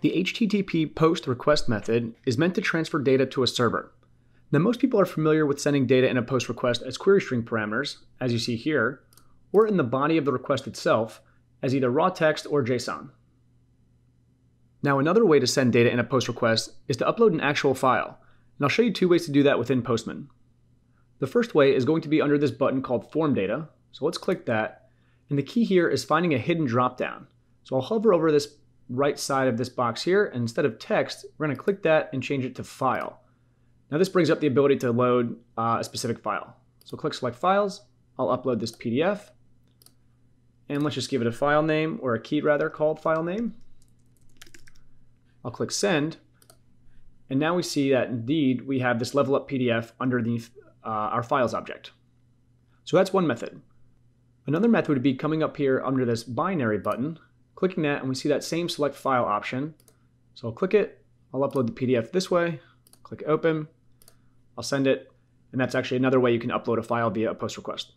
The HTTP post request method is meant to transfer data to a server. Now, most people are familiar with sending data in a post request as query string parameters, as you see here, or in the body of the request itself as either raw text or JSON. Now, another way to send data in a post request is to upload an actual file, and I'll show you two ways to do that within Postman. The first way is going to be under this button called Form Data, so let's click that, and the key here is finding a hidden dropdown. So I'll hover over this right side of this box here, and instead of text, we're going to click that and change it to file. Now this brings up the ability to load uh, a specific file. So click select files, I'll upload this PDF, and let's just give it a file name, or a key rather, called file name. I'll click send, and now we see that indeed we have this level up PDF underneath uh, our files object. So that's one method. Another method would be coming up here under this binary button Clicking that and we see that same select file option. So I'll click it, I'll upload the PDF this way, click open, I'll send it, and that's actually another way you can upload a file via a post request.